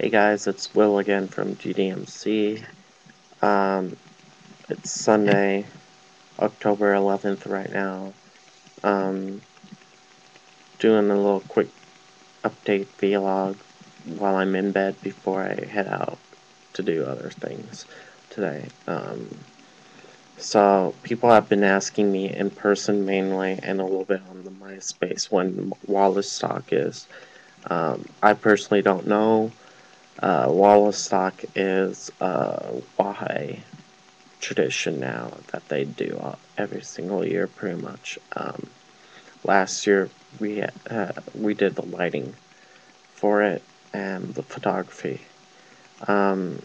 Hey guys, it's Will again from GDMC. Um, it's Sunday, October 11th right now. Um, doing a little quick update vlog while I'm in bed before I head out to do other things today. Um, so people have been asking me in person mainly and a little bit on the MySpace when Wallstock is. Um, I personally don't know uh, Wallstock is a Wahe tradition now that they do every single year, pretty much. Um, last year we uh, we did the lighting for it and the photography. Um,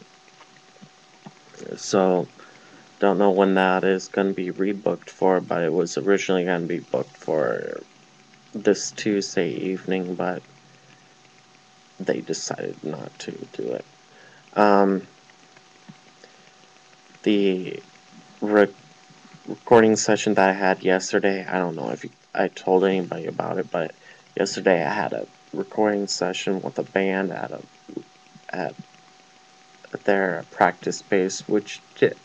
so don't know when that is going to be rebooked for, but it was originally going to be booked for this Tuesday evening, but they decided not to do it. Um, the re recording session that I had yesterday, I don't know if you, I told anybody about it, but yesterday I had a recording session with a band at a at, their practice space, which did,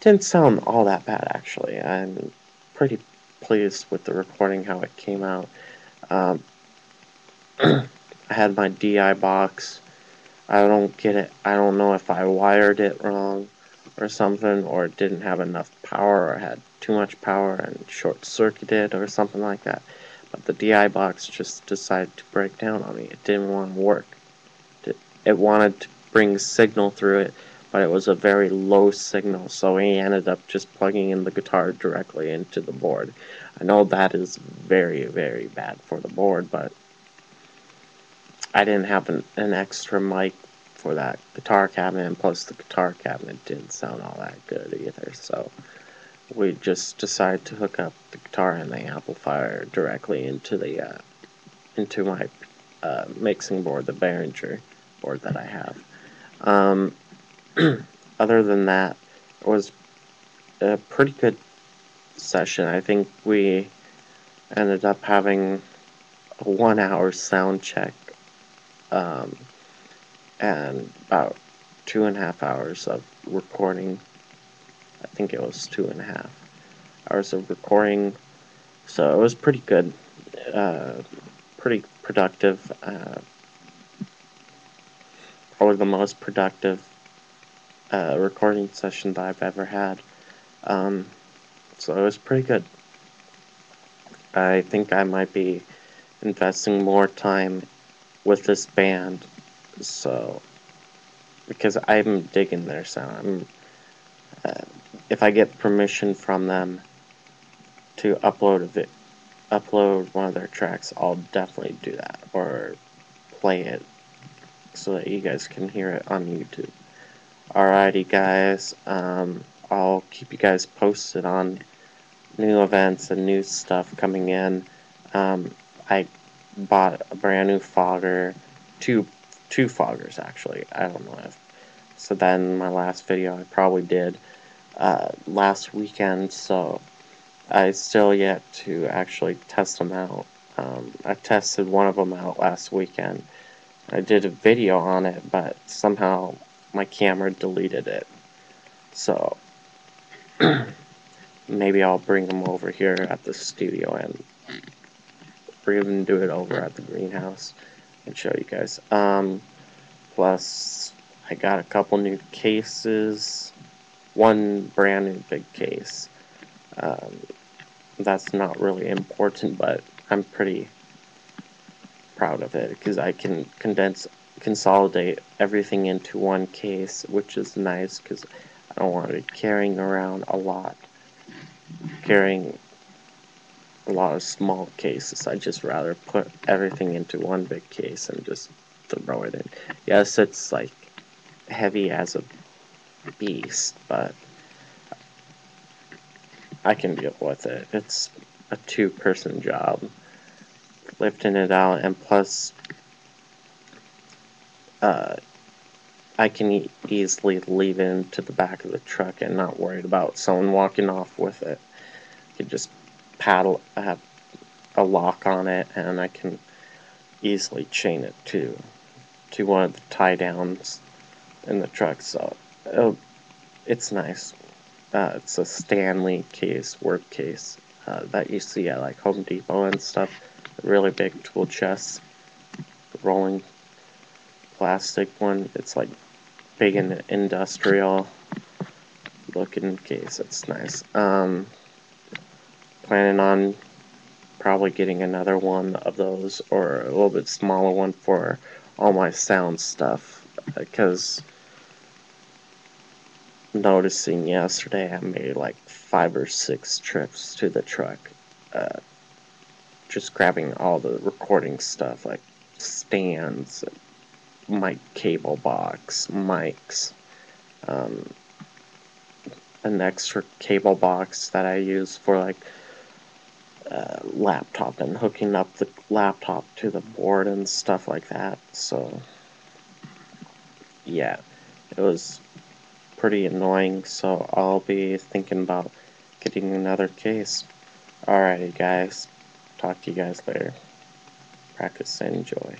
didn't sound all that bad actually. I'm pretty pleased with the recording, how it came out. Um, I had my DI box. I don't get it. I don't know if I wired it wrong or something, or it didn't have enough power, or had too much power and short circuited, or something like that. But the DI box just decided to break down on me. It didn't want to work. It wanted to bring signal through it, but it was a very low signal, so he ended up just plugging in the guitar directly into the board. I know that is very, very bad for the board, but I didn't have an, an extra mic for that guitar cabinet, and plus the guitar cabinet didn't sound all that good either, so we just decided to hook up the guitar and the amplifier directly into the uh, into my uh, mixing board, the Behringer board that I have. Um, other than that, it was a pretty good session. I think we ended up having a one hour sound check um, and about two and a half hours of recording. I think it was two and a half hours of recording, so it was pretty good, uh, pretty productive. Uh, probably the most productive uh, recording session that I've ever had. Um, so it was pretty good. I think I might be investing more time with this band, so because I'm digging their sound. I'm, uh, if I get permission from them to upload a vid upload one of their tracks, I'll definitely do that or play it so that you guys can hear it on YouTube. Alrighty, guys. Um, I'll keep you guys posted on new events and new stuff coming in. Um, I bought a brand new fogger, two two foggers actually. I don't know if so. Then my last video I probably did uh, last weekend, so I still yet to actually test them out. Um, I tested one of them out last weekend. I did a video on it, but somehow my camera deleted it. So maybe I'll bring them over here at the studio and or even do it over at the greenhouse and show you guys. Um, plus, I got a couple new cases, one brand new big case. Um, that's not really important, but I'm pretty proud of it because I can condense, consolidate everything into one case, which is nice because I don't want to be carrying around a lot, carrying a lot of small cases. I just rather put everything into one big case and just throw it in. Yes, it's like heavy as a beast, but I can deal with it. It's a two-person job lifting it out, and plus, uh, I can e easily leave it into the back of the truck and not worried about someone walking off with it. I just paddle, have a lock on it, and I can easily chain it to to one of the tie downs in the truck, so uh, it's nice. Uh, it's a Stanley case, work case uh, that you see at like Home Depot and stuff. really big tool chest, rolling plastic one. It's like big and industrial looking case. It's nice. Um, planning on probably getting another one of those or a little bit smaller one for all my sound stuff because noticing yesterday I made like five or six trips to the truck uh, just grabbing all the recording stuff like stands mic cable box mics um, an extra cable box that I use for like uh, laptop and hooking up the laptop to the board and stuff like that. So, yeah, it was pretty annoying. So, I'll be thinking about getting another case. Alrighty, guys. Talk to you guys later. Practice and enjoy.